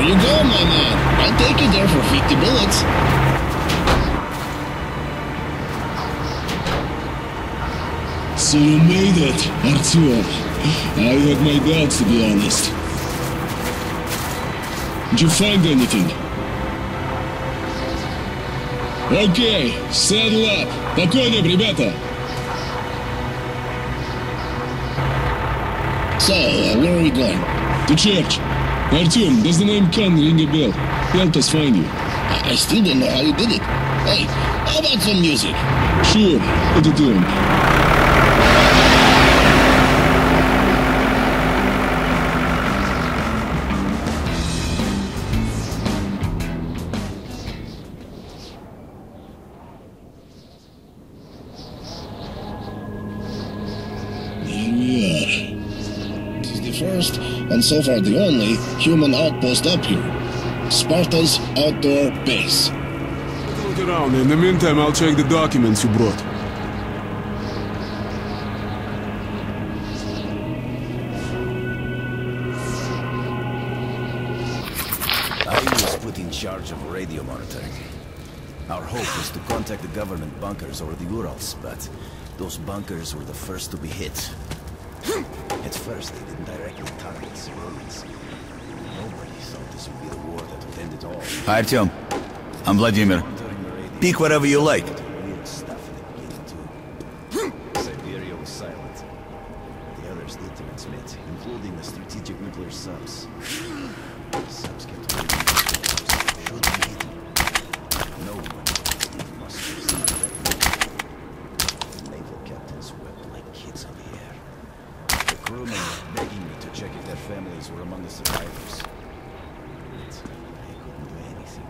There you go, my man. I'll take you there for 50 bullets. So you made it, Artyom. I had my doubts, to be honest. Did you find anything? Окей, saddle up. По коням, ребята. So, uh, where are we going? To church. Artyom, does the name Khan ring a bell? Help us find you. I, I still don't know how you did it. Hey, how about some music? Sure, put it on. First, and so far the only, human outpost up here. Sparta's outdoor base. Look around. In the meantime, I'll check the documents you brought. I was put in charge of radio monitoring. Our hope was to contact the government bunkers over the Urals, but those bunkers were the first to be hit. At first, they didn't directly target civilians. Nobody thought this would be the war that would end it all. Hi, Artyom. I'm Vladimir. Monitoring the radio, Pick whatever you like. weird stuff in the beginning, too. Siberia was silent. The others did transmit, including the strategic nuclear subs. The subs kept waiting for should be hidden. No one Steve Musters The naval captains wept like kids on the air. The crewmen were begging me to check if their families were among the survivors. But I couldn't do anything.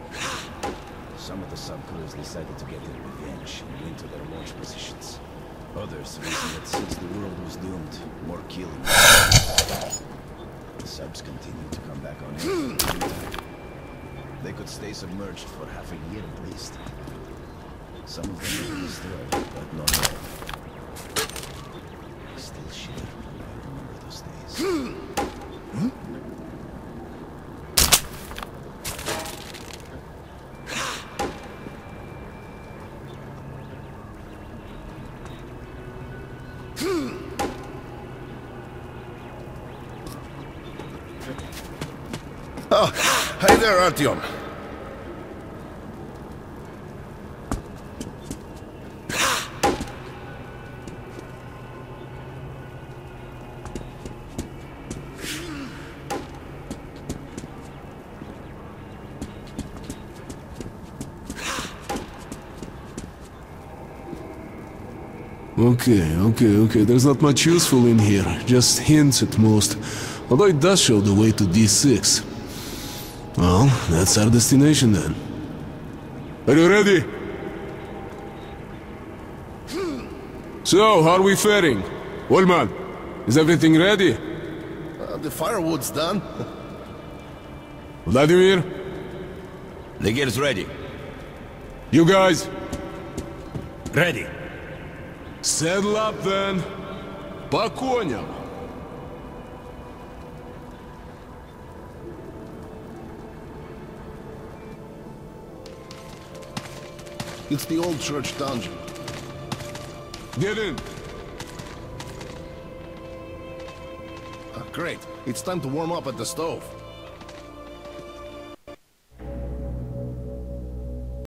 Some of the subcrews decided to get their revenge and went to their launch positions. Others reasoned that since the world was doomed, more killing. The subs continued to come back on air. They could stay submerged for half a year at least. Some of them were destroyed, but not all. Oh, hey there, Artyom. Okay, okay, okay. There's not much useful in here. Just hints at most. Although it does show the way to D6. Well, that's our destination then. Are you ready? So, how are we faring? Ulman, is everything ready? Uh, the firewood's done. Vladimir? The gear's ready. You guys? Ready. Settle up then. По коням. It's the old church dungeon. Get in. Ah, great. It's time to warm up at the stove.